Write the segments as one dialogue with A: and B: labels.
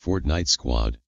A: Fortnite Squad.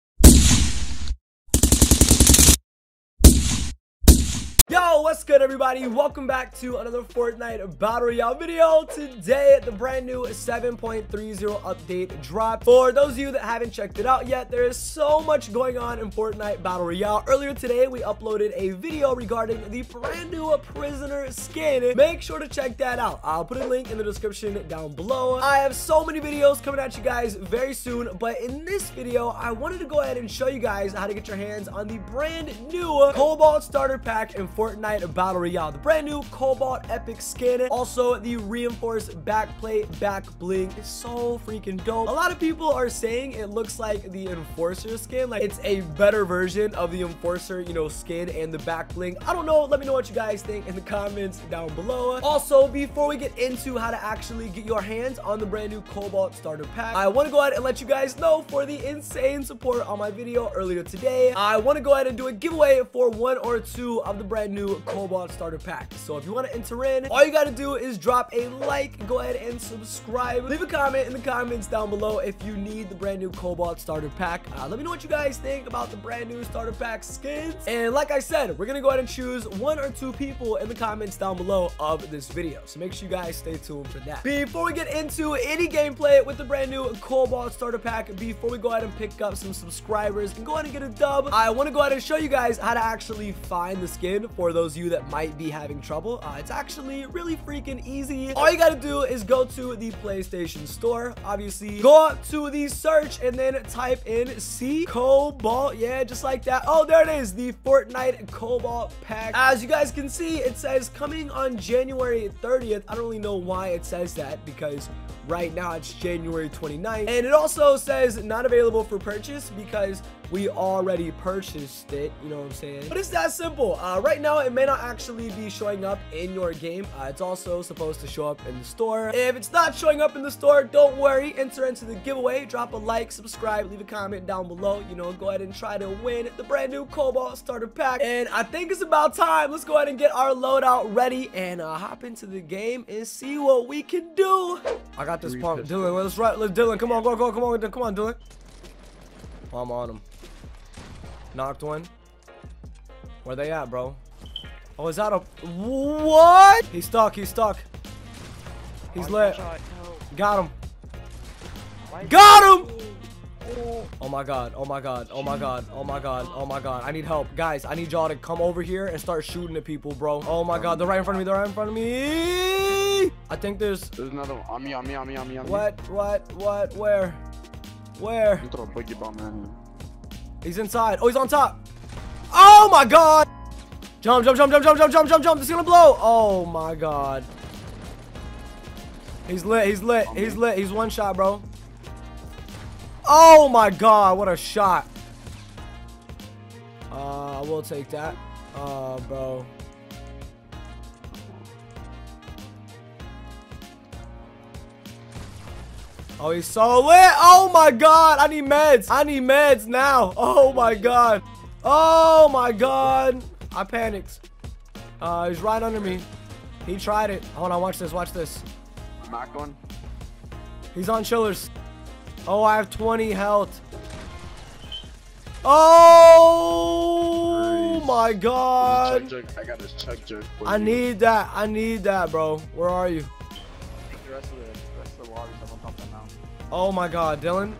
B: What's good everybody? Welcome back to another Fortnite Battle Royale video. Today, the brand new 7.30 update drop. For those of you that haven't checked it out yet, there is so much going on in Fortnite Battle Royale. Earlier today, we uploaded a video regarding the brand new Prisoner skin. Make sure to check that out. I'll put a link in the description down below. I have so many videos coming at you guys very soon, but in this video, I wanted to go ahead and show you guys how to get your hands on the brand new Cobalt Starter Pack in Fortnite Battle Royale. The brand new Cobalt Epic skin. Also, the reinforced backplate back bling is so freaking dope. A lot of people are saying it looks like the Enforcer skin. Like, it's a better version of the Enforcer, you know, skin and the back bling. I don't know. Let me know what you guys think in the comments down below. Also, before we get into how to actually get your hands on the brand new Cobalt Starter Pack, I want to go ahead and let you guys know for the insane support on my video earlier today. I want to go ahead and do a giveaway for one or two of the brand new Cobalt Starter Pack. So if you want to enter in, all you got to do is drop a like, go ahead and subscribe. Leave a comment in the comments down below if you need the brand new Cobalt Starter Pack. Uh, let me know what you guys think about the brand new Starter Pack skins. And like I said, we're going to go ahead and choose one or two people in the comments down below of this video. So make sure you guys stay tuned for that. Before we get into any gameplay with the brand new Cobalt Starter Pack, before we go ahead and pick up some subscribers and go ahead and get a dub, I want to go ahead and show you guys how to actually find the skin for those of you that might be having trouble. Uh, it's actually really freaking easy. All you got to do is go to the PlayStation Store. Obviously, go up to the search and then type in C Cobalt. Yeah, just like that. Oh, there it is. The Fortnite Cobalt Pack. As you guys can see, it says coming on January 30th. I don't really know why it says that because right now it's January 29th. And it also says not available for purchase because we already purchased it. You know what I'm saying? But it's that simple. Uh, right now, it may not actually be showing up in your game. Uh, it's also supposed to show up in the store. If it's not showing up in the store, don't worry. Enter into the giveaway. Drop a like, subscribe, leave a comment down below. You know, go ahead and try to win the brand new Cobalt Starter Pack. And I think it's about time. Let's go ahead and get our loadout ready and uh, hop into the game and see what we can do. I got this pump. Dylan, let's right. Let's Dylan. Come on, go, go, come on, come on, Dylan. Oh, I'm on him. Knocked one. Where they at, bro? Oh, is that a... What? He's stuck. He's stuck. He's lit. Got him. Got him! Oh my god. Oh my god. Oh my god. Oh my god. Oh my god. I need help. Guys, I need y'all to come over here and start shooting at people, bro. Oh my god. They're right in front of me. They're right in front of me. I think there's...
C: There's another one. On me, on me, on me, on me, on me.
B: What? What? What? Where? Where?
C: You throw a boogie bomb in.
B: He's inside. Oh, he's on top. Oh my god. Jump, jump, jump, jump, jump, jump, jump, jump, jump. It's gonna blow. Oh my god. He's lit. He's lit. He's lit. He's one shot, bro. Oh my god. What a shot. Uh, I will take that. Uh, bro. Oh, he's so lit. Oh my god. I need meds. I need meds now. Oh my god. Oh my god. I panicked. Uh, he's right under me. He tried it. Hold on, watch this, watch this.
C: I'm not going.
B: He's on chillers. Oh, I have 20 health. Oh
C: Nice.
B: my god.
C: Chug jug. I got this chug jug. for
B: I
C: you.
B: need that. I need that, bro. Where are you?
D: The rest of the rest of the lobby's up on top of the mountain.
B: Oh my god, Dylan.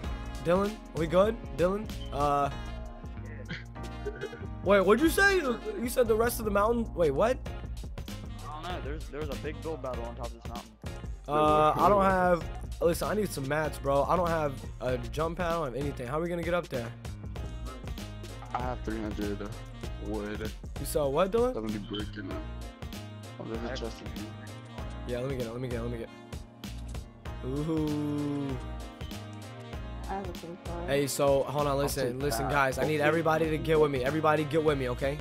B: Dylan, are we good? Dylan? Uh. Wait, what'd you say? You said the rest of the mountain. Wait, what?
D: I don't know. There's there's a big build battle on top of this mountain.
B: Uh, I don't have. Listen, I need some mats, bro. I don't have a jump pad. I don't have anything. How are we gonna get up there?
C: I have 300 wood.
B: You saw what, Dylan?
C: 70 brick in it. Oh, there's a chest in here.
B: Yeah, let me get it. Let me get it. Let me get. it. Ooh. Hey, so hold on. Listen, listen, guys. I need everybody to get with me. Everybody get with me, okay?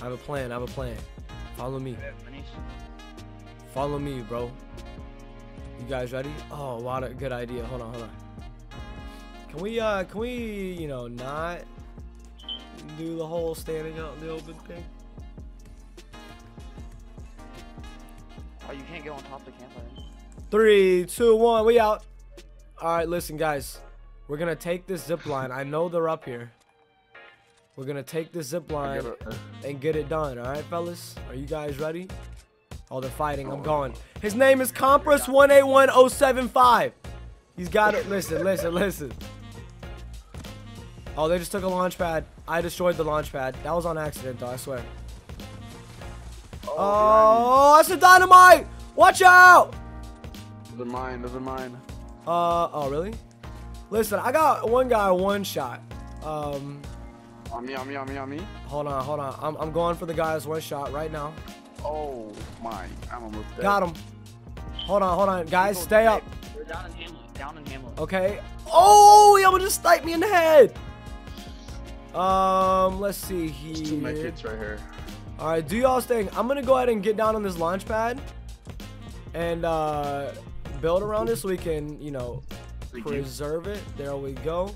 B: I have a plan. I have a plan. Follow me. Follow me, bro. You guys ready? Oh, what a good idea. Hold on, hold on. Can we, uh, can we, you know, not do the whole standing out in the open thing?
D: Oh, you can't get on top of the campfire.
B: Three, two, one, we out. All right, listen, guys. We're gonna take this zip line. I know they're up here. We're gonna take this zip line and get it done. All right, fellas. Are you guys ready? Oh, they're fighting. I'm going. His name is Compress one eight one zero seven five. He's got it. Listen, listen, listen. Oh, they just took a launch pad. I destroyed the launch pad. That was on accident, though. I swear. Oh, that's a dynamite! Watch out!
C: Those are mine. Those are mine.
B: Uh, oh, really? Listen, I got one guy one shot. Um,
C: On me, on me, on me, on me.
B: hold on, hold on. I'm, I'm going for the guy's one shot right now.
C: Oh my. I'm almost dead.
B: Got him. Hold on, hold on. Guys, stay
D: hey,
B: up.
D: They're down in Hamlet. Down in Hamlet.
B: Okay. Oh, he almost just sniped me in the head. Um, let's see
C: There's two med
B: here.
C: right here.
B: All right, do y'all thing. I'm gonna go ahead and get down on this launch pad and uh, build around this so we can, you know,
C: Thank you.
B: preserve it. There we go.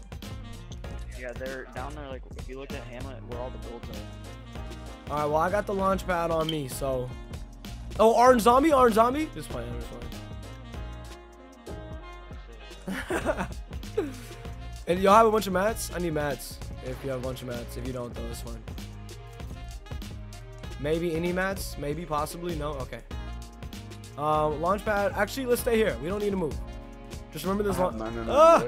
D: Yeah, they're down there. Like if you look at Hamlet, where all the builds are.
B: All right, well I got the launch pad on me, so. Oh, orange zombie, orange zombie. Just playing, just playing. and y'all have a bunch of mats. I need mats. If you have a bunch of mats, if you don't, though, it's fine. Maybe any mats? Maybe, possibly. No. Okay. Um, launch pad. Actually, let's stay here. We don't need to move. Just remember this
C: nine
B: Ah!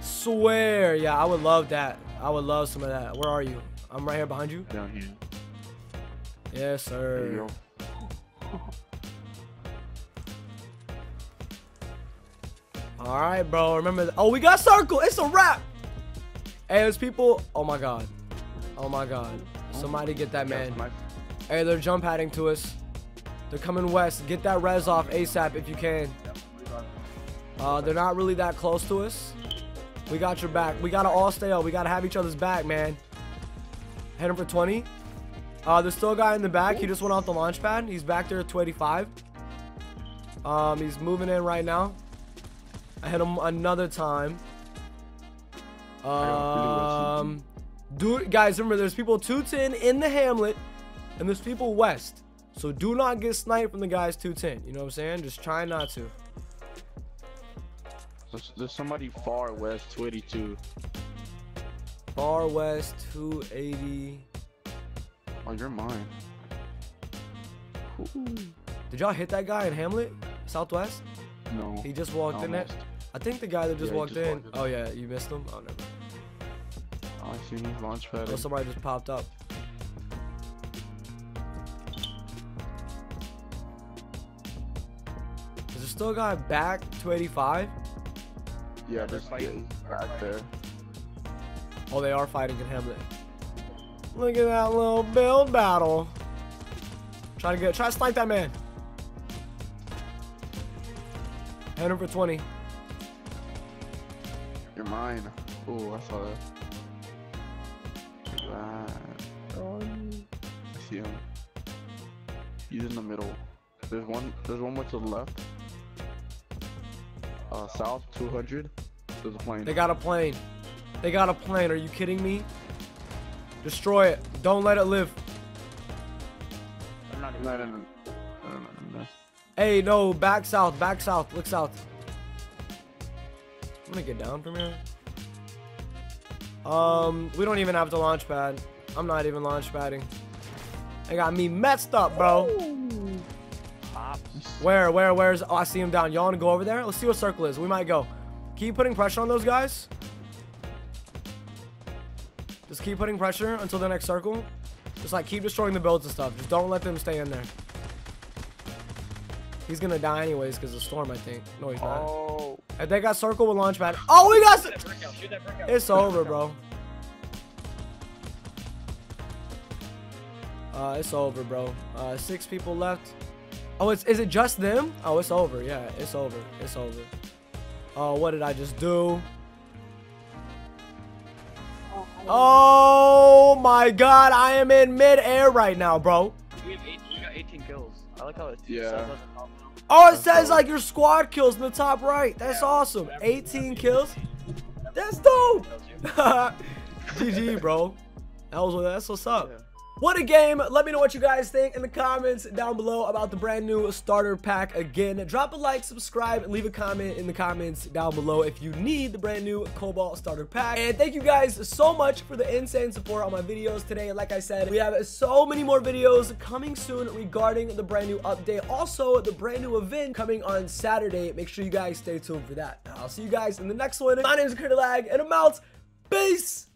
B: Swear, yeah, I would love that. I would love some of that. Where are you? I'm right here behind you.
C: Down here.
B: Yes, sir. All right, bro. Remember. Oh, we got circle. It's a wrap. Hey, there's people. Oh my god. Oh my god. Somebody get that man. Hey, they're jump padding to us. They're coming west. Get that res off ASAP if you can. Uh, they're not really that close to us. We got your back. We gotta all stay up. We gotta have each other's back, man. Heading for 20. Uh, there's still a guy in the back. He just went off the launch pad. He's back there at 285. Um, he's moving in right now. I hit him another time.
C: got
B: Um, dude, guys, remember there's people 210 in the hamlet, and there's people west. So do not get sniped from the guys 210. You know what I'm saying? Just try not to.
C: There's, there's somebody far west, 282.
B: Far west 280.
C: Oh, you're mine.
B: Did y'all hit that guy in Hamlet, Southwest?
C: No.
B: He just walked in there.
C: Almost.
B: I think the guy that just
C: Yeah,
B: walked
C: just
B: in.
C: walked in.
B: Oh yeah, you missed him. Oh never.
C: Oh, I see him launch pad.
B: Oh, somebody just popped up. Is there still a guy back 285?
C: Yeah,
D: they're
C: there's
D: fighting.
C: fighting back there.
B: Oh, they are fighting in Hamlet. Look at that little build battle. Try to get, try to snipe that man. Hit him for 20.
C: You're mine. Oh, I saw that. Look at that. I see him. He's in the middle. There's one. There's one more to the left. Uh, south 200. There's a plane.
B: They got a plane. They got a plane. Are you kidding me? Destroy it. Don't let it live.
D: They're not even.
C: No, no, no, no, no, no, no.
B: Hey, no, back south, back south, look south. I'm gonna get down from here. Um, we don't even have the launch pad. I'm not even launch padding. They got me messed up, bro.
D: Pops.
B: Where, where, where's? Oh, I see him down. Y'all wanna go over there? Let's see what circle is. We might go. Keep putting pressure on those guys. Just keep putting pressure until the next circle. Just like keep destroying the builds and stuff. Just don't let them stay in there. He's gonna die anyways because of storm, I think. No, he's not.
C: Oh,
B: If they got circle with launch pad. Oh, we got.
D: Shoot that shoot that out.
B: It's over, bro. Uh, it's over, bro. Uh, six people left. Oh, it's is it just them? Oh, it's over. Yeah, it's over. It's over. Oh, what did I just do? Oh my God! I am in mid-air right now, bro.
D: We have eight, we got 18 kills. I like how it
C: Yeah.
D: says at the top.
B: Oh, it says like your squad kills in the top right. That's awesome. 18 kills. That's dope. GG, bro. That was that's what's up.
D: Yeah.
B: What a game. Let me know what you guys think in the comments down below about the brand new starter pack again. Drop a like, subscribe, and leave a comment in the comments down below if you need the brand new Cobalt starter pack. And thank you guys so much for the insane support on my videos today. Like I said, we have so many more videos coming soon regarding the brand new update. Also, the brand new event coming on Saturday. Make sure you guys stay tuned for that. I'll see you guys in the next one. My name is Lag, and I'm out. Peace!